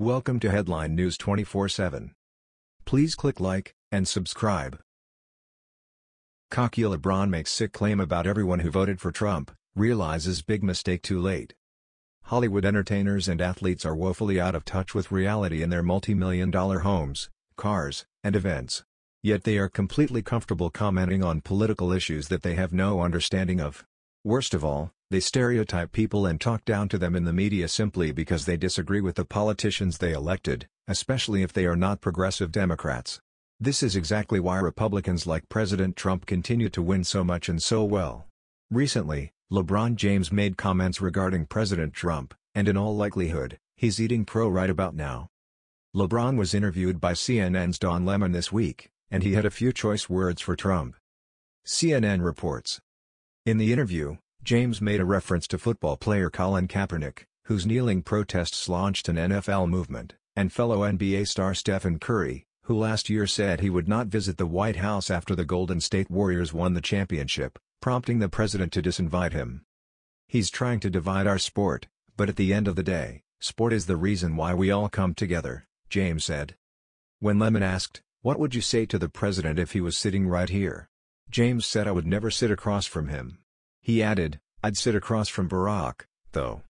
Welcome to Headline News 24/7. Please click like and subscribe. Cocky LeBron makes sick claim about everyone who voted for Trump, realizes big mistake too late. Hollywood entertainers and athletes are woefully out of touch with reality in their multi-million dollar homes, cars, and events. Yet they are completely comfortable commenting on political issues that they have no understanding of. Worst of all, they stereotype people and talk down to them in the media simply because they disagree with the politicians they elected, especially if they are not progressive Democrats. This is exactly why Republicans like President Trump continue to win so much and so well. Recently, LeBron James made comments regarding President Trump, and in all likelihood, he's eating pro right about now. LeBron was interviewed by CNN's Don Lemon this week, and he had a few choice words for Trump. CNN reports. In the interview, James made a reference to football player Colin Kaepernick, whose kneeling protests launched an NFL movement, and fellow NBA star Stephen Curry, who last year said he would not visit the White House after the Golden State Warriors won the championship, prompting the president to disinvite him. He's trying to divide our sport, but at the end of the day, sport is the reason why we all come together, James said. When Lemon asked, what would you say to the president if he was sitting right here? James said I would never sit across from him. He added, I'd sit across from Barack, though.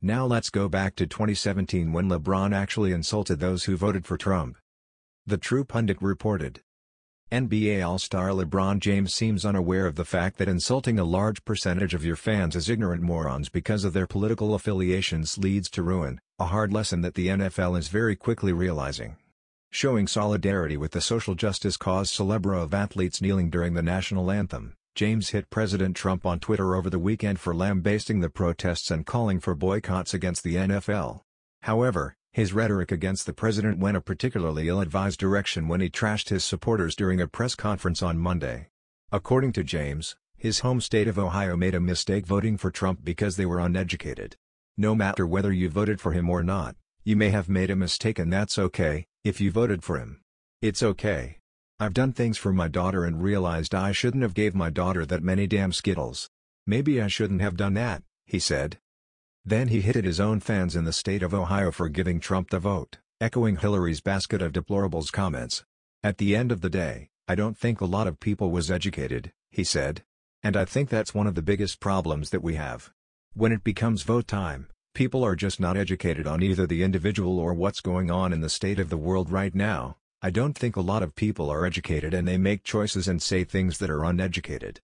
Now let's go back to 2017 when LeBron actually insulted those who voted for Trump. The True Pundit reported. NBA All-Star LeBron James seems unaware of the fact that insulting a large percentage of your fans as ignorant morons because of their political affiliations leads to ruin, a hard lesson that the NFL is very quickly realizing. Showing solidarity with the social justice cause célèbre of athletes kneeling during the national anthem, James hit President Trump on Twitter over the weekend for lambasting the protests and calling for boycotts against the NFL. However, his rhetoric against the president went a particularly ill-advised direction when he trashed his supporters during a press conference on Monday. According to James, his home state of Ohio made a mistake voting for Trump because they were uneducated. No matter whether you voted for him or not, you may have made a mistake and that's okay, if you voted for him. It's okay. I've done things for my daughter and realized I shouldn't have gave my daughter that many damn Skittles. Maybe I shouldn't have done that, he said. Then he hit at his own fans in the state of Ohio for giving Trump the vote, echoing Hillary's basket of deplorables comments. At the end of the day, I don't think a lot of people was educated, he said. And I think that's one of the biggest problems that we have. When it becomes vote time, people are just not educated on either the individual or what's going on in the state of the world right now, I don't think a lot of people are educated and they make choices and say things that are uneducated.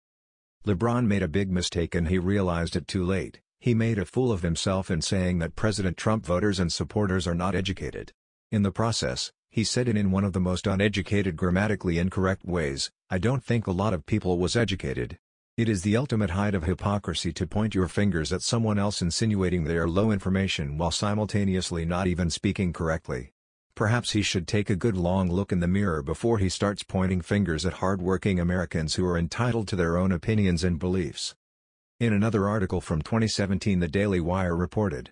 LeBron made a big mistake and he realized it too late, he made a fool of himself in saying that President Trump voters and supporters are not educated. In the process, he said it in one of the most uneducated grammatically incorrect ways, I don't think a lot of people was educated. It is the ultimate height of hypocrisy to point your fingers at someone else insinuating they are low information while simultaneously not even speaking correctly. Perhaps he should take a good long look in the mirror before he starts pointing fingers at hard-working Americans who are entitled to their own opinions and beliefs. In another article from 2017 the Daily Wire reported,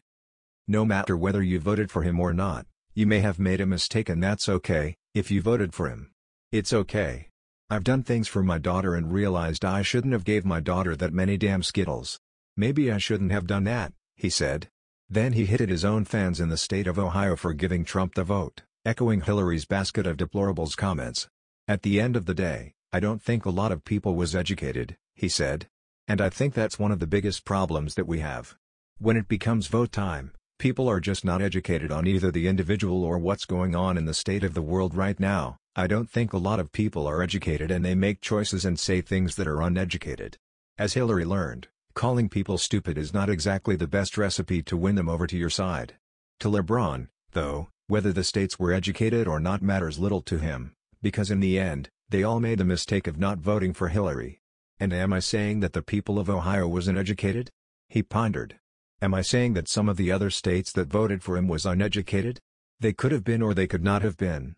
No matter whether you voted for him or not, you may have made a mistake and that's okay, if you voted for him. It's okay. I've done things for my daughter and realized I shouldn't have gave my daughter that many damn Skittles. Maybe I shouldn't have done that, he said. Then he hit at his own fans in the state of Ohio for giving Trump the vote, echoing Hillary's basket of deplorables comments. At the end of the day, I don't think a lot of people was educated, he said. And I think that's one of the biggest problems that we have. When it becomes vote time, people are just not educated on either the individual or what's going on in the state of the world right now. I don't think a lot of people are educated and they make choices and say things that are uneducated. As Hillary learned, Calling people stupid is not exactly the best recipe to win them over to your side. To LeBron, though, whether the states were educated or not matters little to him, because in the end, they all made the mistake of not voting for Hillary. And am I saying that the people of Ohio wasn't educated? He pondered. Am I saying that some of the other states that voted for him was uneducated? They could have been or they could not have been.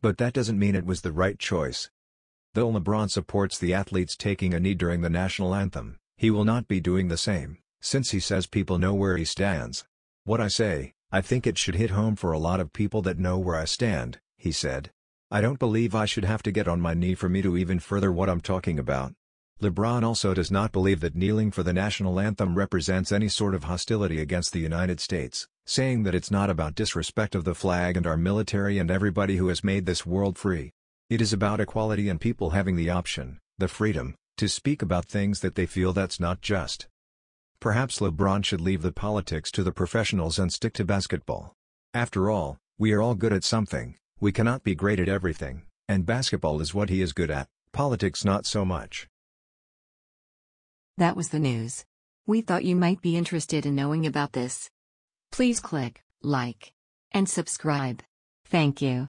But that doesn't mean it was the right choice. Though LeBron supports the athletes taking a knee during the national anthem, he will not be doing the same, since he says people know where he stands. What I say, I think it should hit home for a lot of people that know where I stand, he said. I don't believe I should have to get on my knee for me to even further what I'm talking about. LeBron also does not believe that kneeling for the national anthem represents any sort of hostility against the United States, saying that it's not about disrespect of the flag and our military and everybody who has made this world free. It is about equality and people having the option, the freedom, to speak about things that they feel that's not just. Perhaps LeBron should leave the politics to the professionals and stick to basketball. After all, we are all good at something, we cannot be great at everything, and basketball is what he is good at, politics not so much. That was the news. We thought you might be interested in knowing about this. Please click like and subscribe. Thank you.